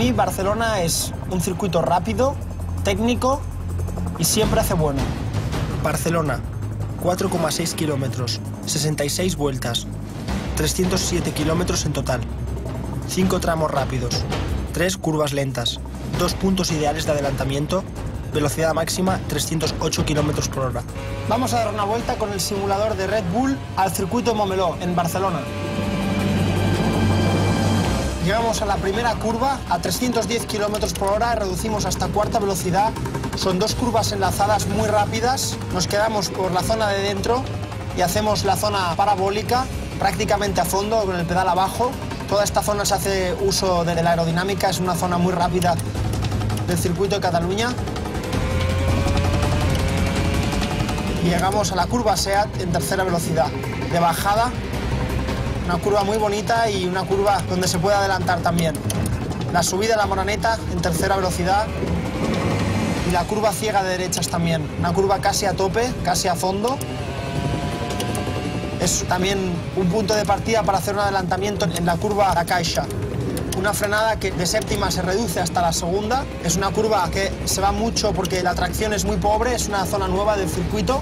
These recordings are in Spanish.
Mí Barcelona es un circuito rápido, técnico y siempre hace bueno. Barcelona, 4,6 kilómetros, 66 vueltas, 307 kilómetros en total, 5 tramos rápidos, 3 curvas lentas, 2 puntos ideales de adelantamiento, velocidad máxima 308 kilómetros por hora. Vamos a dar una vuelta con el simulador de Red Bull al circuito Momeló, en Barcelona. Llegamos a la primera curva a 310 kilómetros por hora, reducimos hasta cuarta velocidad. Son dos curvas enlazadas muy rápidas. Nos quedamos por la zona de dentro y hacemos la zona parabólica prácticamente a fondo con el pedal abajo. Toda esta zona se hace uso de la aerodinámica, es una zona muy rápida del circuito de Cataluña. Llegamos a la curva SEAT en tercera velocidad, de bajada una curva muy bonita y una curva donde se puede adelantar también. La subida de la Moraneta en tercera velocidad y la curva ciega de derechas también. Una curva casi a tope, casi a fondo. Es también un punto de partida para hacer un adelantamiento en la curva La Caixa. Una frenada que de séptima se reduce hasta la segunda. Es una curva que se va mucho porque la tracción es muy pobre, es una zona nueva del circuito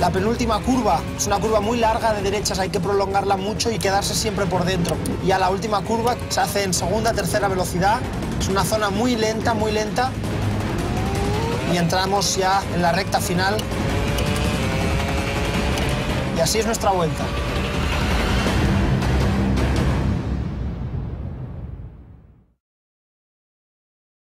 la penúltima curva es una curva muy larga de derechas, hay que prolongarla mucho y quedarse siempre por dentro. Y a la última curva se hace en segunda, tercera velocidad. Es una zona muy lenta, muy lenta. Y entramos ya en la recta final. Y así es nuestra vuelta.